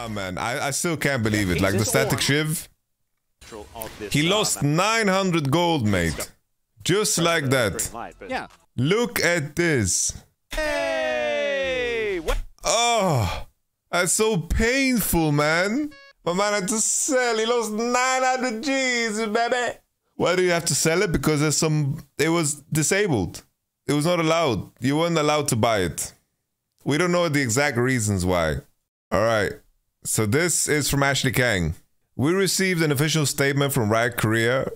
Nah, man. I, I still can't believe it. Like the static shiv. He lost 900 gold, mate. Just like that. Yeah. Look at this. Hey! What? Oh, that's so painful, man. My man had to sell. He lost 900 G's, baby. Why do you have to sell it? Because there's some. It was disabled. It was not allowed. You weren't allowed to buy it. We don't know the exact reasons why. All right. So this is from Ashley Kang. We received an official statement from Riot Korea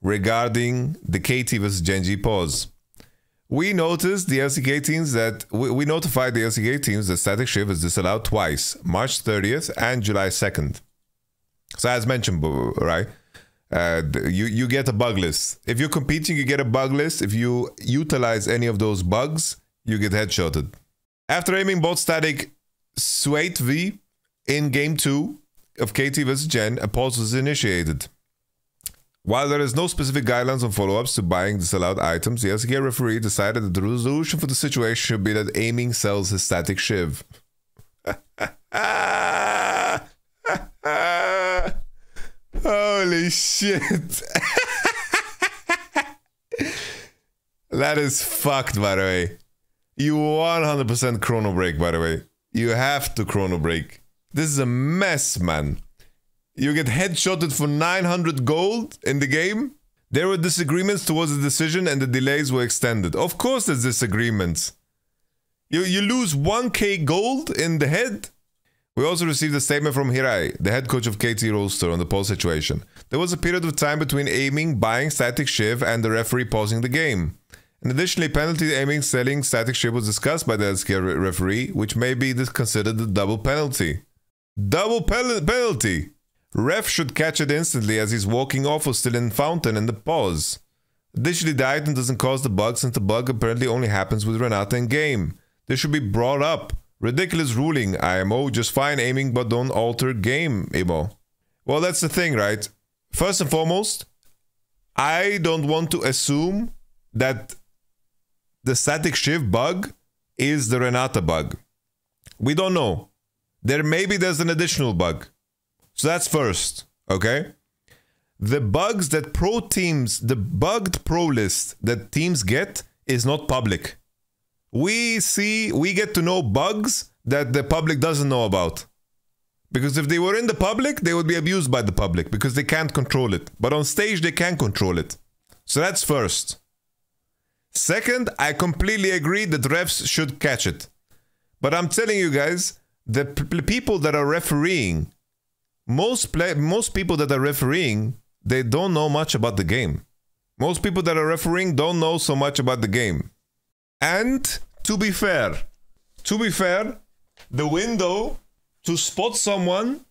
regarding the KT vs Gen.G pause. We noticed the LCK teams that we, we notified the LCK teams that static shiv is disallowed twice, March 30th and July 2nd. So as mentioned, right? Uh, you you get a bug list. If you're competing, you get a bug list. If you utilize any of those bugs, you get headshotted. After aiming both static Swait V in game two of KT vs Gen, a pause was initiated. While there is no specific guidelines on follow-ups to buying disallowed items, the LCK referee decided that the resolution for the situation should be that aiming sells his static shiv. Holy shit. that is fucked, by the way. You 100% chrono break, by the way. You have to chrono break. This is a mess, man. You get headshotted for 900 gold in the game. There were disagreements towards the decision and the delays were extended. Of course there's disagreements. You, you lose 1k gold in the head? We also received a statement from Hirai, the head coach of KT Rolster, on the pause situation. There was a period of time between aiming, buying static shiv, and the referee pausing the game. And additionally, penalty aiming, selling static shiv was discussed by the LCK referee, which may be considered a double penalty. Double penalty! Ref should catch it instantly as he's walking off or still in fountain in the pause. Additionally, the item doesn't cause the bug since the bug apparently only happens with Renata in game. This should be brought up. Ridiculous ruling, IMO. Just fine aiming, but don't alter game, IMO. Well, that's the thing, right? First and foremost, I don't want to assume that the static shiv bug is the Renata bug. We don't know. There maybe there's an additional bug. So that's first, okay? The bugs that pro teams, the bugged pro list that teams get is not public we see, we get to know bugs that the public doesn't know about. Because if they were in the public, they would be abused by the public because they can't control it. But on stage, they can control it. So that's first. Second, I completely agree that refs should catch it. But I'm telling you guys, the people that are refereeing, most play most people that are refereeing, they don't know much about the game. Most people that are refereeing don't know so much about the game. And to be fair, to be fair, the window to spot someone,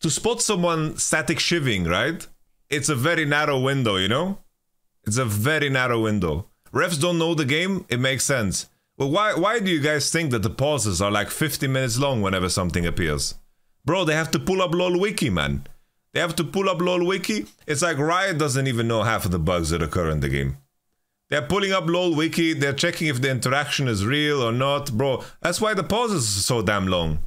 to spot someone static shiving, right? It's a very narrow window, you know? It's a very narrow window. Refs don't know the game, it makes sense. But why why do you guys think that the pauses are like 50 minutes long whenever something appears? Bro, they have to pull up LOL Wiki, man. They have to pull up LOL Wiki. It's like Riot doesn't even know half of the bugs that occur in the game. They're pulling up LOL wiki, they're checking if the interaction is real or not. Bro, that's why the pauses are so damn long.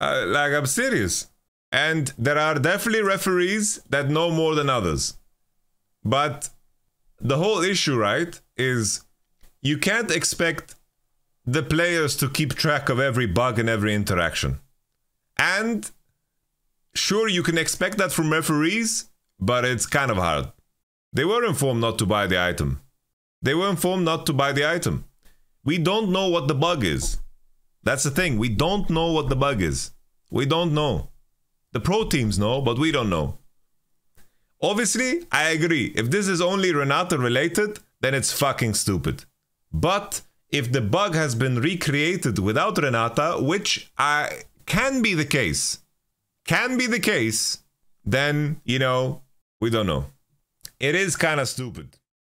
Uh, like, I'm serious. And there are definitely referees that know more than others. But the whole issue, right, is you can't expect the players to keep track of every bug and every interaction. And sure, you can expect that from referees, but it's kind of hard. They were informed not to buy the item. They were informed not to buy the item. We don't know what the bug is. That's the thing. We don't know what the bug is. We don't know. The pro teams know, but we don't know. Obviously, I agree. If this is only Renata related, then it's fucking stupid. But if the bug has been recreated without Renata, which I can be the case, can be the case, then, you know, we don't know. It is kind of stupid.